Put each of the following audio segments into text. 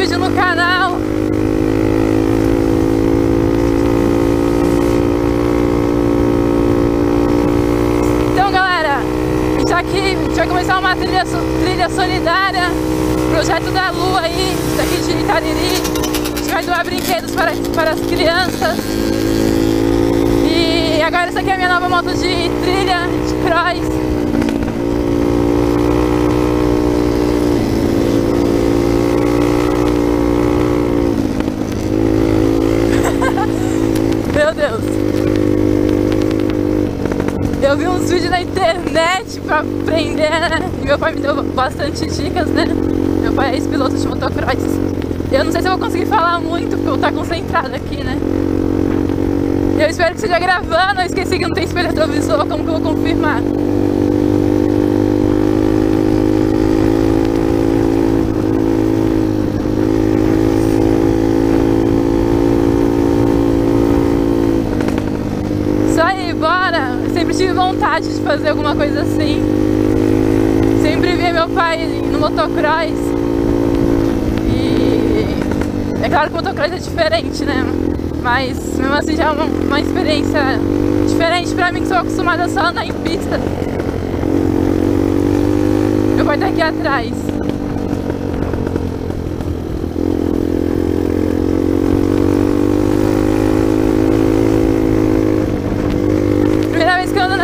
vídeo no canal. Então galera, já que a gente vai começar uma trilha, trilha solidária, projeto da Lua aí, daqui de Itariri. A gente vai doar brinquedos para, para as crianças. E agora essa aqui é a minha nova moto de trilha, de cross. Meu Deus. Eu vi uns vídeos na internet pra aprender, né? E meu pai me deu bastante dicas, né? Meu pai é ex-piloto de motocross. Eu não sei se eu vou conseguir falar muito, porque eu vou estar concentrada aqui, né? Eu espero que esteja gravando. Eu esqueci que não tem espelho retrovisor. Como que eu vou confirmar? Isso aí, bora! Eu sempre tive vontade de fazer alguma coisa assim. Sempre via meu pai no motocross. E é claro que o motocross é diferente, né? Mas mesmo assim já é uma, uma experiência diferente pra mim que sou acostumada só a andar em pista. Meu pai tá aqui atrás. Primeira vez que eu ando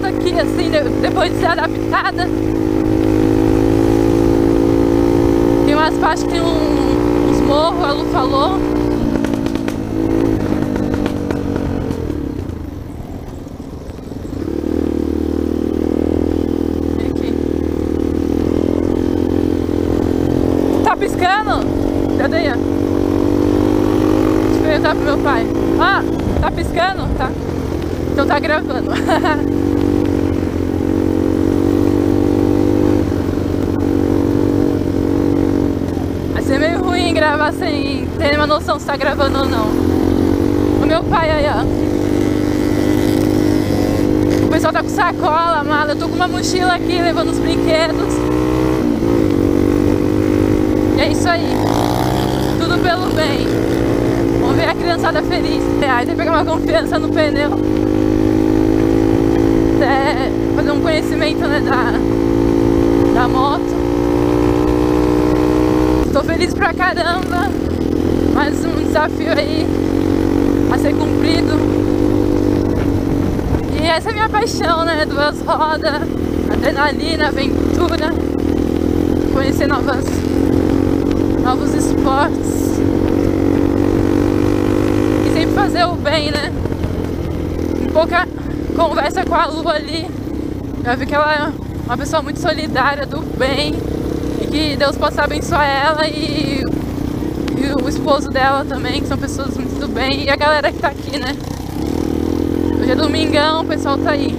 moto aqui, assim, depois de ser adaptada. Tem umas partes que tem um, uns morros, a Lu falou. Tá piscando? Cadê? Deixa perguntar pro meu pai. Ah, tá piscando? Tá. Então tá gravando. Vai ser meio ruim sem ter uma noção se tá gravando ou não. O meu pai aí, ó. O pessoal tá com sacola, mala. Eu tô com uma mochila aqui levando os brinquedos. E é isso aí. Tudo pelo bem. Vamos ver a criançada feliz. É, aí tem que pegar uma confiança no pneu. Até fazer um conhecimento né, da, da moto. Tô feliz pra caramba. Mais um desafio aí a ser cumprido. E essa é a minha paixão, né? Duas rodas, adrenalina, aventura. Conhecer novas novos esportes. E sempre fazer o bem, né? Um pouca conversa com a Lu ali. Já vi que ela é uma pessoa muito solidária, do bem. Que Deus possa abençoar ela e, e o esposo dela também, que são pessoas muito do bem. E a galera que tá aqui, né? Hoje é domingão, o pessoal tá aí.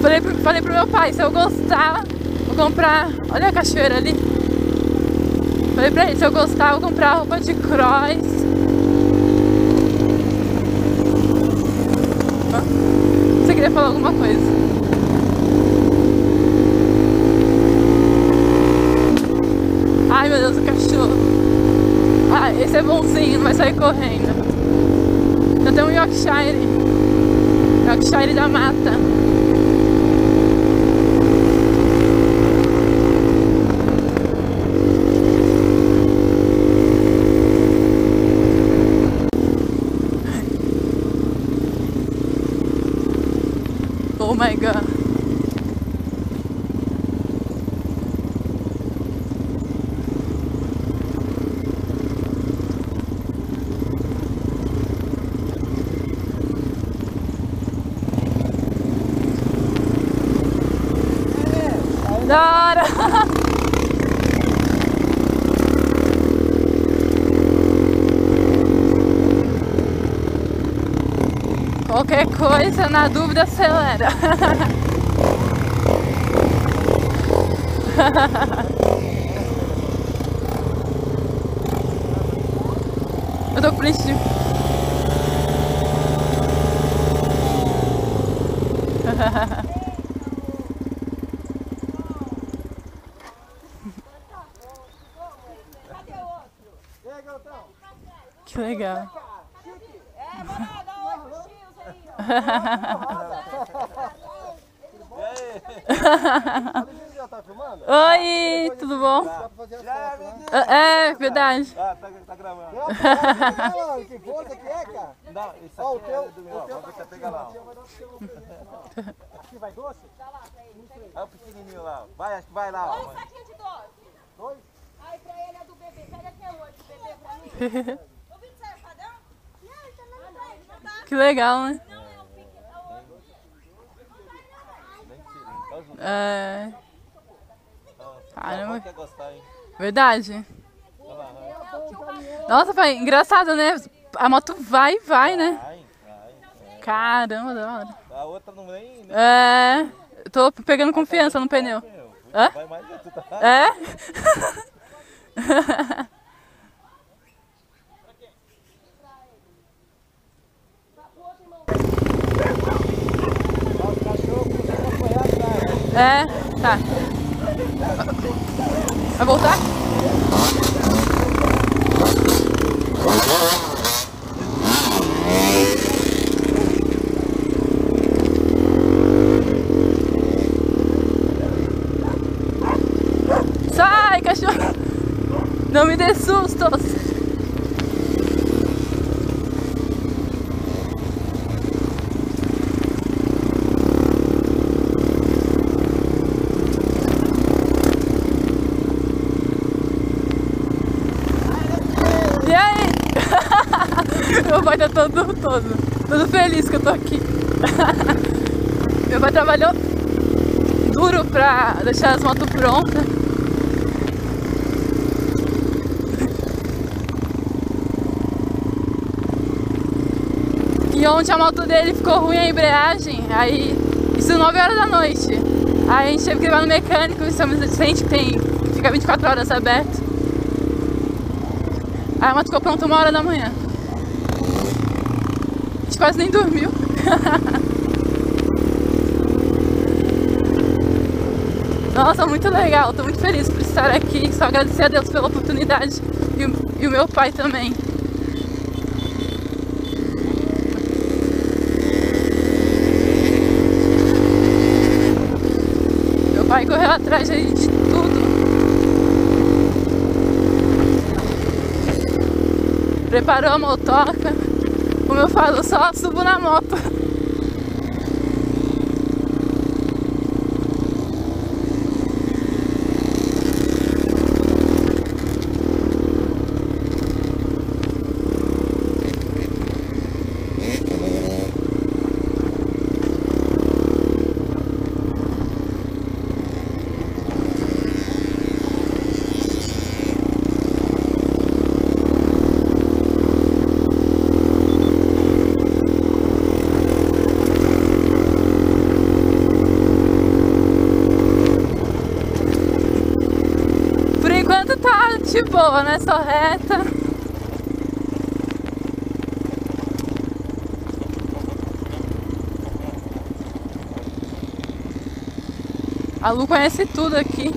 Falei pro, falei pro meu pai, se eu gostar, vou comprar. Olha a cachoeira ali. Falei pra ele, se eu gostar, vou comprar roupa de cross. Você queria falar alguma coisa? Ai meu Deus, o cachorro. Ah, esse é bonzinho, não vai sair correndo. Então tem um Yorkshire. Yorkshire da mata. Qualquer coisa, na dúvida, acelera. Eu tô triste. Legal. É, morada, oi, os tios aí, tá? Oi, tudo bom? Né? Ah, É, verdade. Ah, tá, tá gravando. Que força que é, cara? Não, isso Ó, o aqui teu- é do meu. o teu Vamos ver se pega lá. Aqui vai doce? Olha o pequenininho lá. Vai, acho que vai lá. Olha ó. o saquinho de doce. Dois? Aí pra ele é do bebê. Pega aqui a oito, bebê, pra mim. Ô, Vitor, você é padrão? Não, ele tá na frente, não tá? Que legal, né? É Caramba. verdade. Nossa, pai, engraçado, né? A moto vai e vai, né? Caramba, da hora. A outra não vem, né? É, tô pegando confiança no pneu. Hã? Vai mais, tu tá... É? É, tá. Vai voltar? Sai, cachorro! Não me dê sustos! E aí? Meu pai tá todo, todo, todo feliz que eu tô aqui. Meu pai trabalhou duro pra deixar as motos prontas. E ontem a moto dele ficou ruim a embreagem, aí isso 9 horas da noite. Aí a gente teve que levar no mecânico, estamos sente que tem fica 24 horas aberto. Aí a moto ficou pronta uma hora da manhã. Quase nem dormiu. Nossa, muito legal, tô muito feliz por estar aqui. Só agradecer a Deus pela oportunidade e o, e o meu pai também. Meu pai correu atrás de tudo. Preparou a motoca. Como eu falo, só subo na moto. Por enquanto tá boa, né? Só reta. A Lu conhece tudo aqui.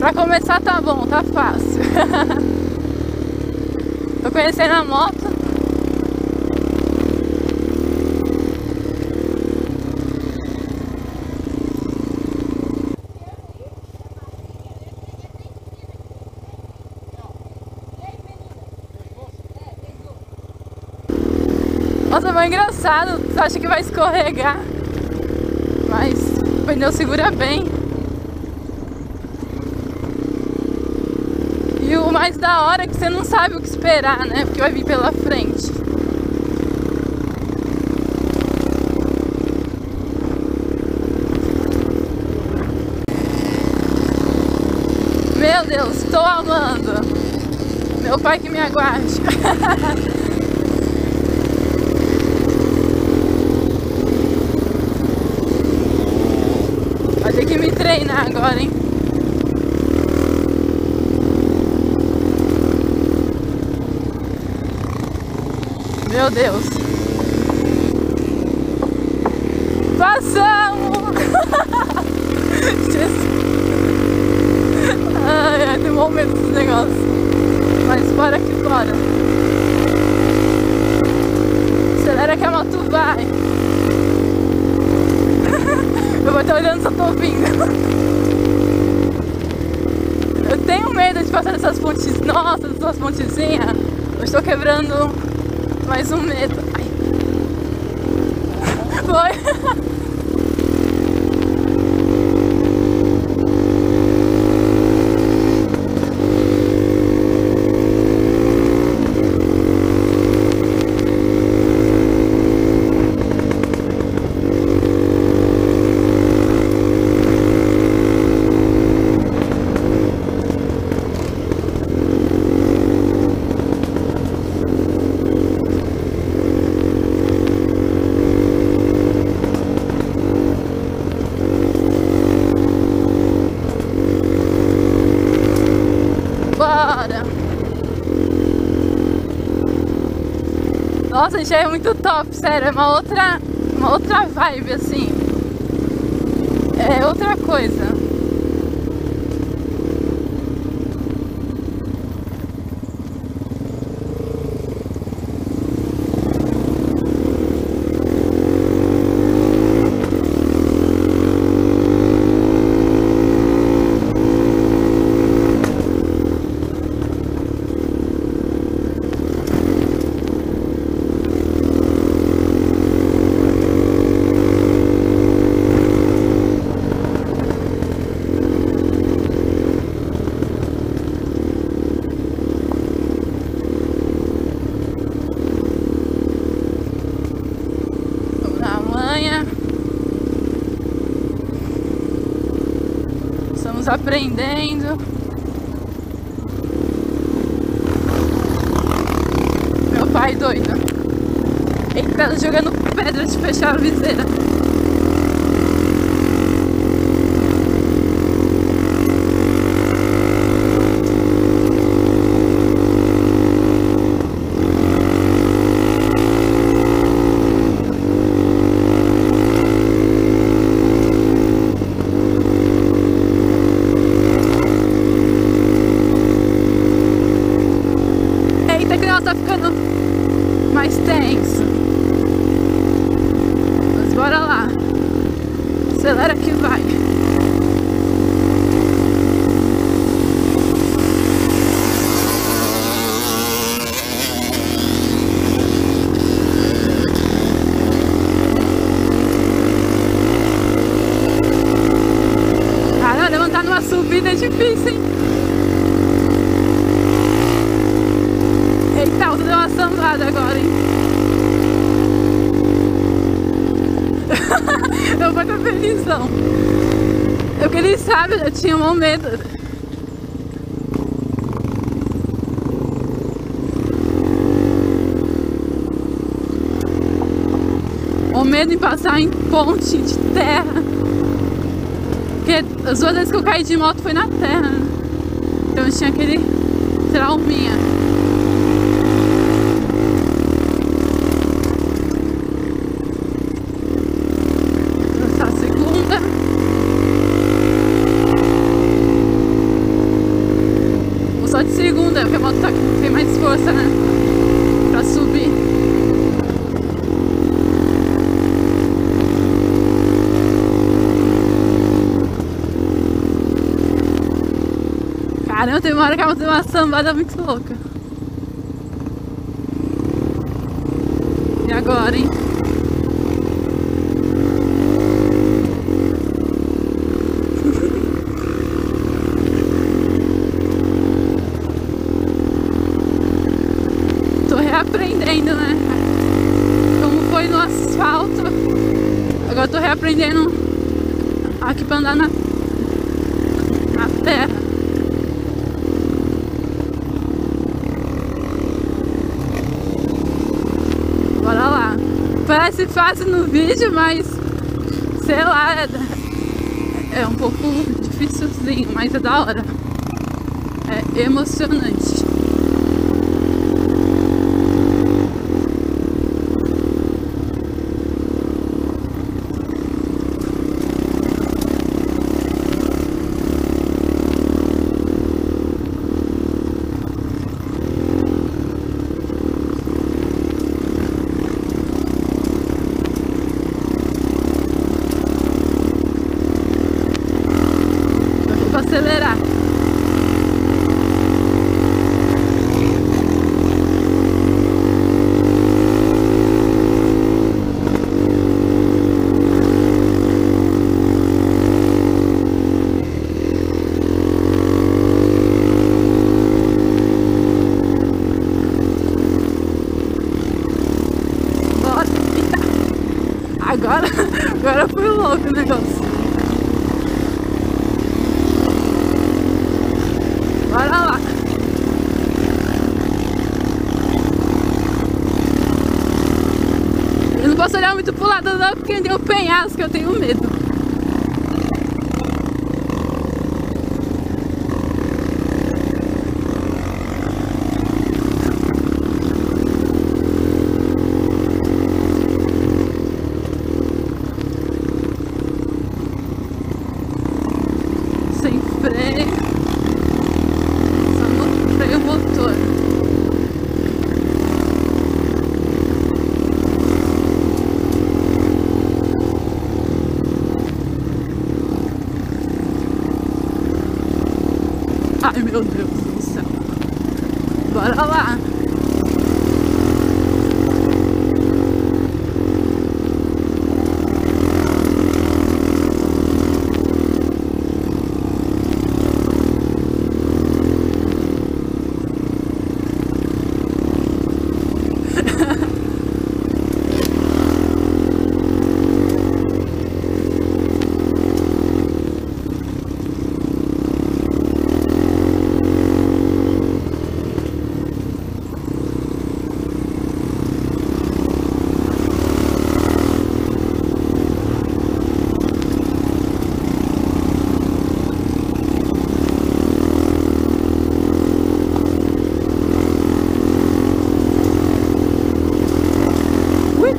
Pra começar tá bom, tá fácil. Tô conhecendo a moto. Nossa, foi engraçado. Acha que vai escorregar. Mas o pneu segura bem. E o mais da hora é que você não sabe o que esperar, né? Porque vai vir pela frente. Meu Deus, estou amando. Meu pai que me aguarde. ter que me treinar agora, hein? Meu Deus. Passamos! ai, ai, tem um momento esse negócio. Mas bora que bora. Olhando eu tô vindo. Eu tenho medo de passar nessas pontes. Nossa, essas pontezinhas. Eu estou quebrando mais um medo. Ai. Foi. Bora! Nossa, já é muito top, sério, é uma outra, uma outra vibe assim. É outra coisa. Vamos na manha. Estamos aprendendo. Meu pai doido. Ele tá jogando pedra de fechar a viseira. Eita, que o negócio tá ficando mais tenso. Mas bora lá. Acelera que vai. Caramba, levantar numa subida é difícil, hein? Eita, você deu uma sambada agora, hein? eu vou estar felizão. Eu que ele sabe, eu tinha um medo. O medo em passar em ponte de terra. Porque as duas vezes que eu caí de moto foi na terra. né? Então eu tinha aquele trauminha. Essa segunda. Vou só de segunda, porque a moto tá, tem mais força, né? Pra subir. Caramba, tem uma que a moto deu uma sambada muito louca. E agora, hein? Tô reaprendendo, né? Como foi no asfalto. Agora tô reaprendendo aqui pra andar na, na terra. Bora lá. Parece fácil no vídeo, mas sei lá, é, é um pouco dificilzinho, mas é da hora. É emocionante. Bora! Bora! Agora, agora foi louco o negócio. Bora lá. Eu pro lado não, porque um penhasco, eu tenho medo. Sem freio. Só no freio motor. Ai meu Deus do céu. Bora lá. Ui.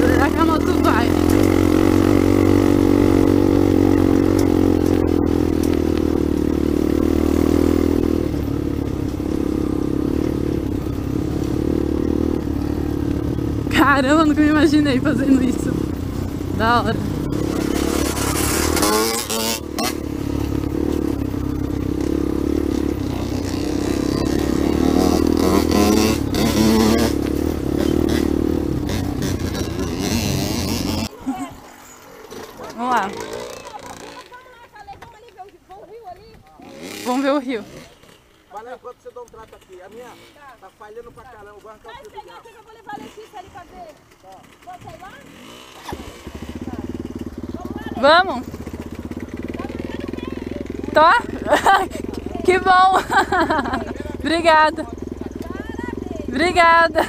Será que a moto vai? Caramba, nunca me imaginei fazendo isso. Da hora. Vamos lá. Vamos ver o rio ali. Vamos ver o rio. Vai lá enquanto você dá um trato aqui. A minha tá falhando pra caramba. Vou arrancar o Vai pegar que eu vou levar a Letícia ali pra ver. Posso ir lá? Vamos! Tô? que bom! Obrigada! Obrigada!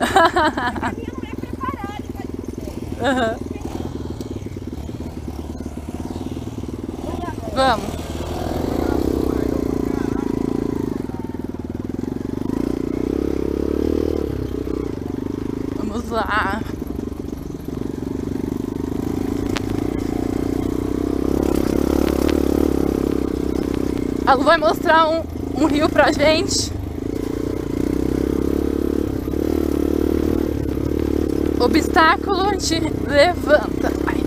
A minha não é preparada pra você. Aham. Vamos! Vamos lá! A Lu vai mostrar um, um rio pra gente. Obstáculo a gente levanta. Ai.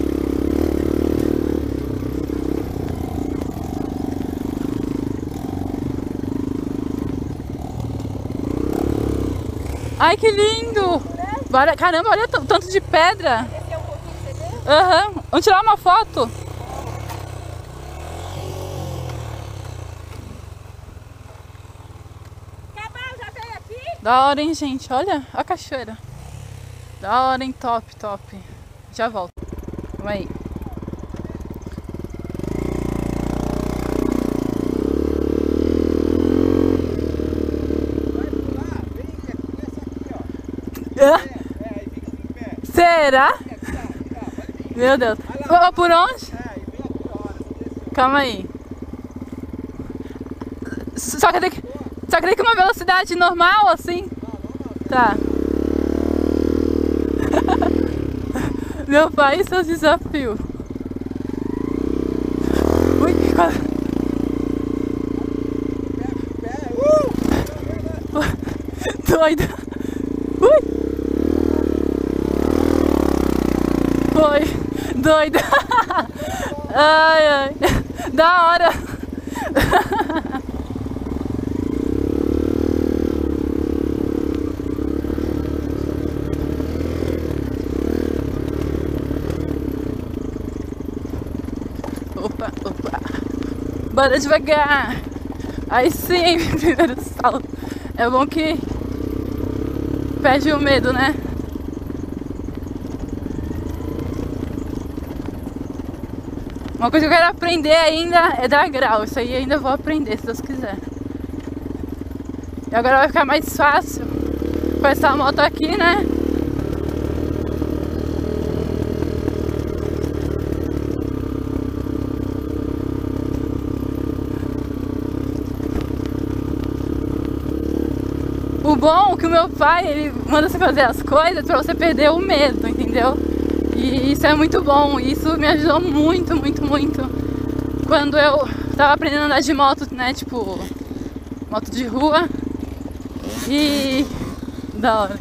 Ai, que lindo! Bora- Caramba, olha o tanto de pedra. Esse é um pouquinho que você deu? Aham. Vamos tirar uma foto. Cabal, já veio aqui? Da hora, hein, gente? Olha a cachoeira. Da hora, hein? Top, top. Já volto. Vamos aí. Vai pular, vem aqui, começa aqui, ó. Ah, É, aí fica assim em pé. Será? Meu Deus. Ó, Por onde? É. Calma aí. Só que tem que, só que tem que uma velocidade normal, assim? Tá. Meu pai e seus desafios. Ui, quase. Uh! Doida. Ui. Foi. doido. Ai, ai. Da hora. Opa, opa. Bora devagar. Aí sim, primeiro salto. É bom que perde o medo, né? Uma coisa que eu quero aprender ainda é dar grau. Isso aí ainda vou aprender, se Deus quiser. E agora vai ficar mais fácil com essa moto aqui, né? O bom é que o meu pai, ele manda você fazer as coisas pra você perder o medo, entendeu? E isso é muito bom, isso me ajudou muito, muito, muito. Quando eu tava aprendendo a andar de moto, né, tipo, moto de rua. E... da hora.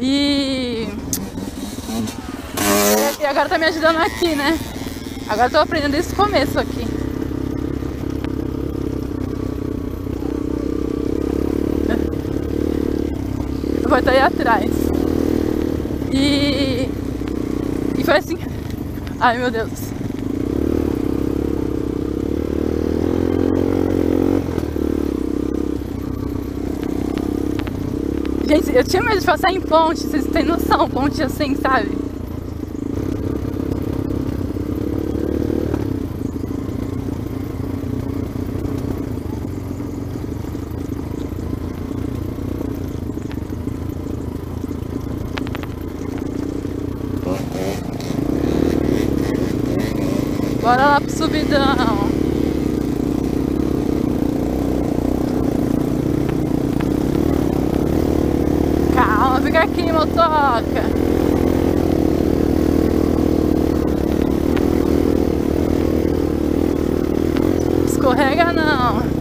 E... E agora tá me ajudando aqui, né? Agora tô aprendendo desde o começo aqui. Eu vou estar aí atrás. E... Foi assim. Ai meu Deus. Gente, eu tinha medo de passar em ponte, vocês têm noção, ponte assim, sabe? Bora subidão. Calma, fica aqui, motoca. Escorrega não.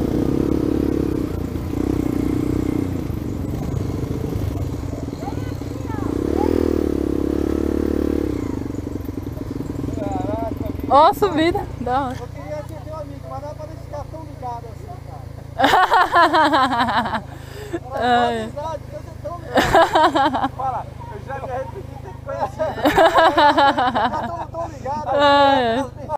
Ó, a subida. Eu queria ser teu amigo, mas não é pra ficar tão ligado assim, cara. Ai. Amizade, você é tão ligado. Fala, eu já me arrependi te conhecido. Tá tão, tão ligado. Ai.